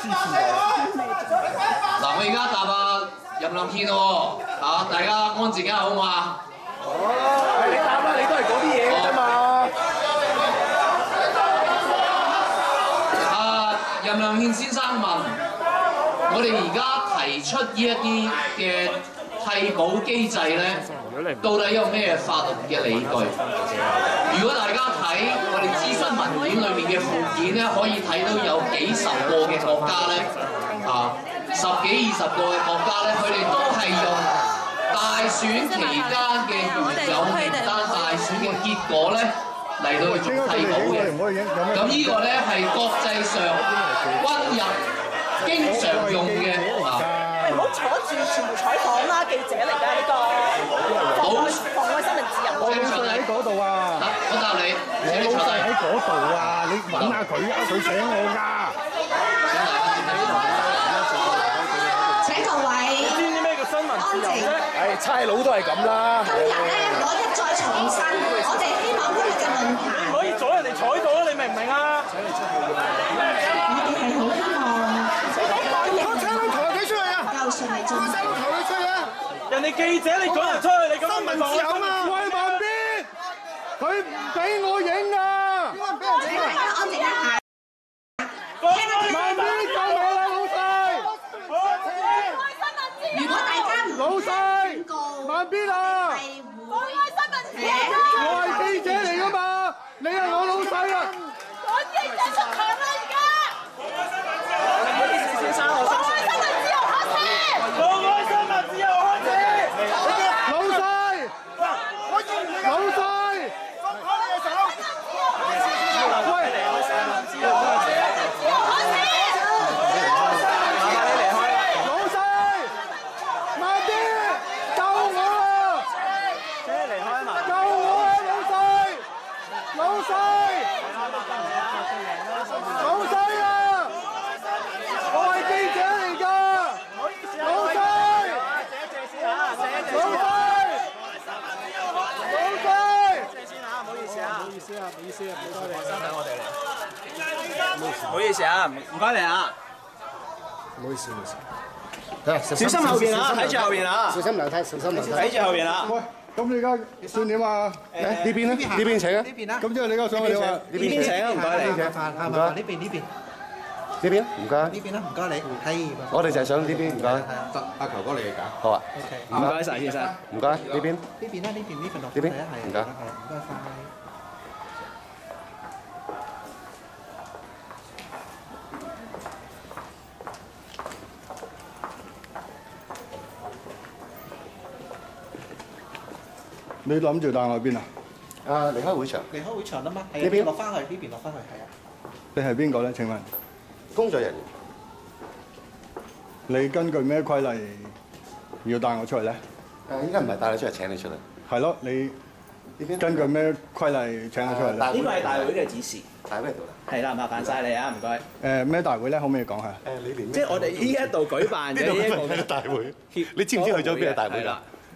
支持我。嗱，我而家答啊任亮軒喎，嚇大家安靜一下好嘛？哦，你答啦，你都係嗰啲嘢嘅啫嘛。啊，任亮軒先生問：我哋而家提出呢一啲嘅替補機制咧，到底有咩法律嘅理據？如果大家睇我哋諮詢文件裏面嘅附件咧，可以睇到有幾十個嘅國家咧，啊，十幾二十個嘅國家咧，佢哋都係用大選期間嘅原有名單、大選嘅結果咧嚟到去做替補嘅。咁呢個咧係國際上軍人經常用嘅啊。唔好坐住傳媒採訪啦，記者嚟㗎呢個，妨礙妨礙新聞自由。我老細喺嗰度啊！得，我答你，我老細喺嗰度啊！你揾下佢啊，佢請我㗎。請各位知唔知咩叫新聞自由安靜啫？唉，差佬都係咁啦。今日咧，我一再重申，我哋希望今日嘅論壇，唔可以阻人哋坐喺度啊！你明唔明啊？我哋係好希望我請你抬佢出去啊！夠順利進行。抬佢出去啊！人哋記者你趕人出去，你咁新聞自由嘛？喂，旁邊，佢唔俾我影啊！點解唔俾人請大 Mann, 老細！老細啊！我係記者嚟㗎！老細！老細！老細！唔好意思啊，唔好意思啊，唔該你，收睇我哋嚟。唔好意思啊，唔該你啊。唔好意思，唔好意思。小心後邊啊，睇住後邊啊，小心樓梯，小心樓梯。睇住後邊啊。喂，咁你而家算點啊？誒呢邊咧？呢邊請啊！呢邊啦，咁即係你而家想我哋話呢邊請啊，唔該你。唔該，呢邊呢邊。呢邊唔該。呢邊啦，唔該你。係。我哋就係想呢邊，唔該。得，阿球哥你嚟揀。好啊。唔該晒先生。唔該，呢邊。呢邊啦，呢邊呢份落。呢邊。唔該。唔該晒。你諗住帶我去邊啊？啊，離開會場。離開會場啦嘛，係呢邊落翻去，呢邊落翻去，係啊。你係邊個咧？請問工作人員。你根據咩規例要帶我出去咧？誒，依家唔係帶你出嚟，請你出嚟。係咯，你。根據咩規例請我出嚟咧？呢個係大會嘅指示。大咩度啦？係啦，麻煩晒你啊，唔該。誒咩大會咧？可唔可以講下？誒，你連即係我哋呢一度舉辦嘅呢一個大會？你知唔知去咗邊個大會啦？